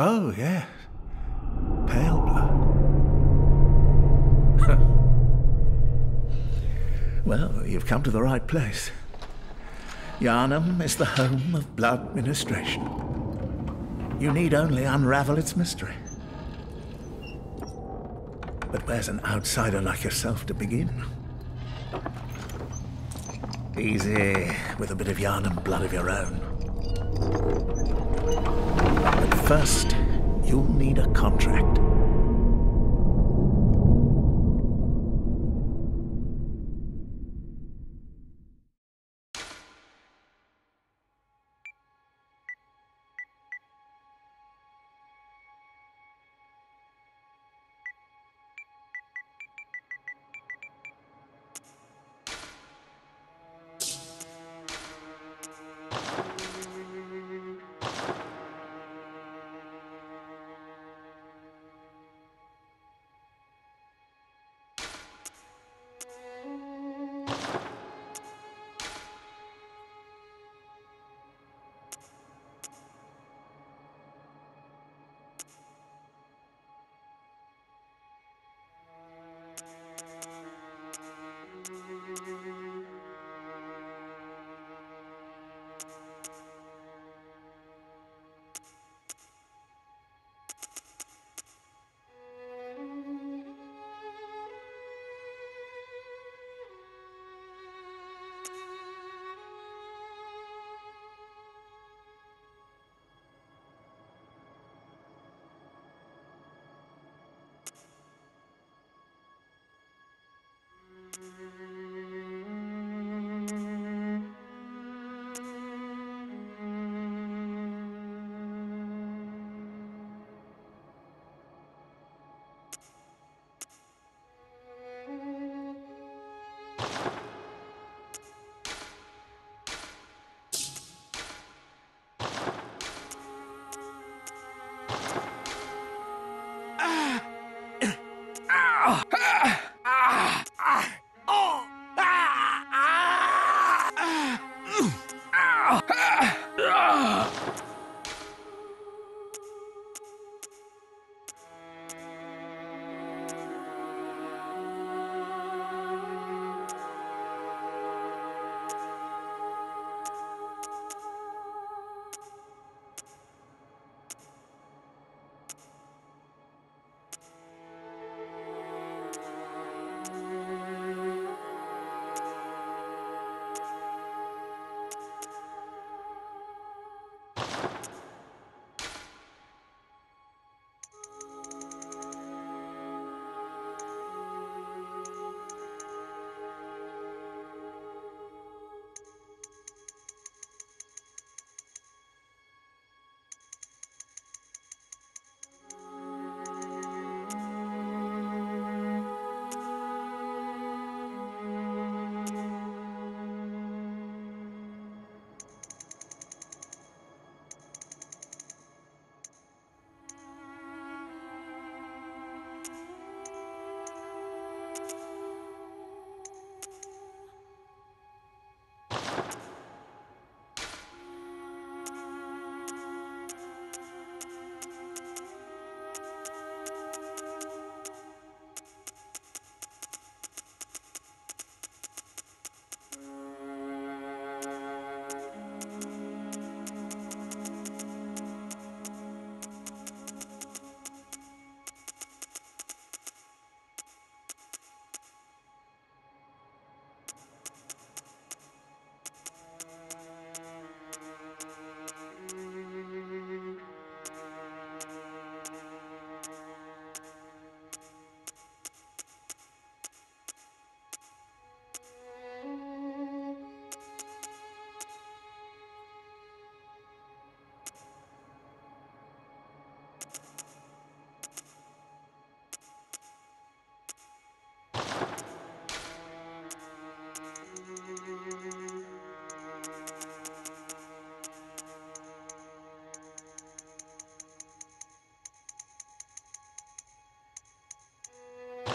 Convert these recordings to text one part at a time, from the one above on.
Oh, yes. Pale blood. well, you've come to the right place. Yharnam is the home of blood ministration. You need only unravel its mystery. But where's an outsider like yourself to begin? Easy, with a bit of Yharnam blood of your own. But first, you'll need a contract.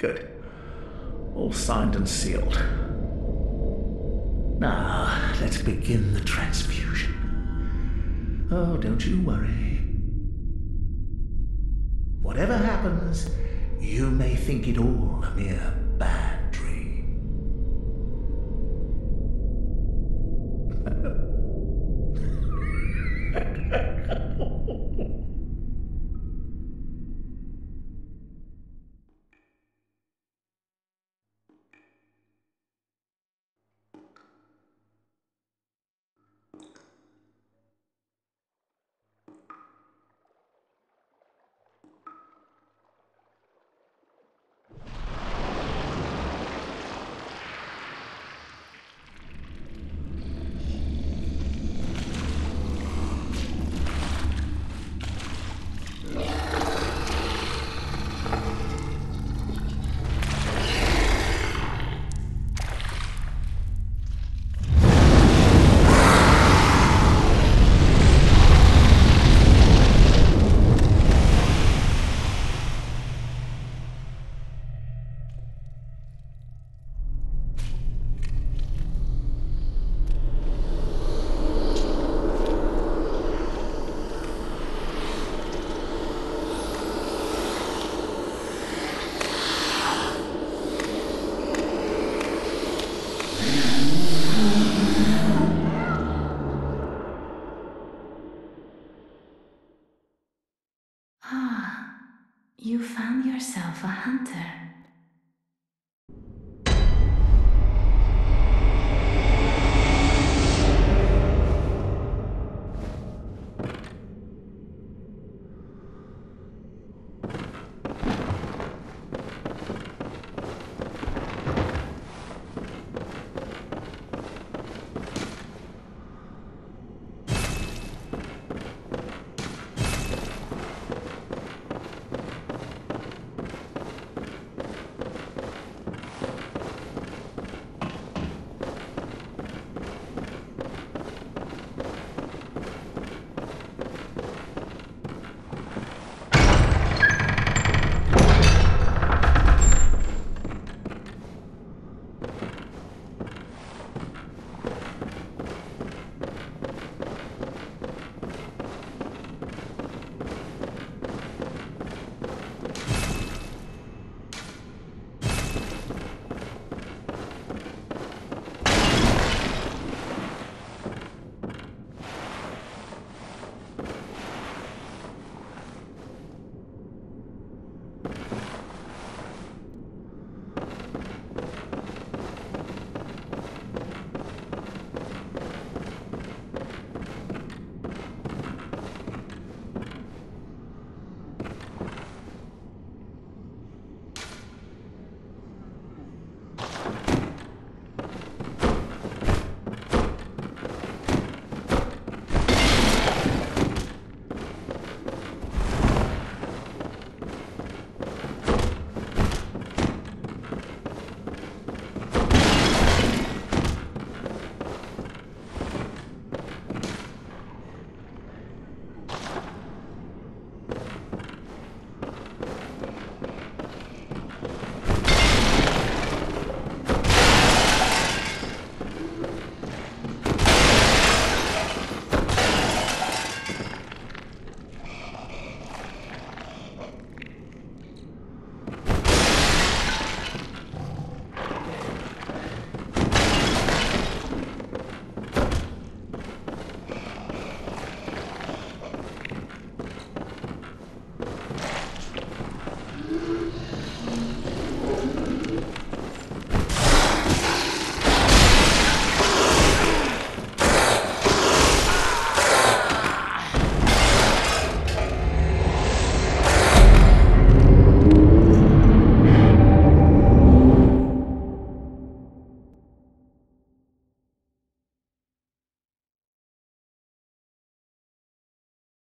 Good. All signed and sealed. Now, let's begin the transfusion. Oh, don't you worry. Whatever happens, you may think it all a mere bad Ah, you found yourself a hunter.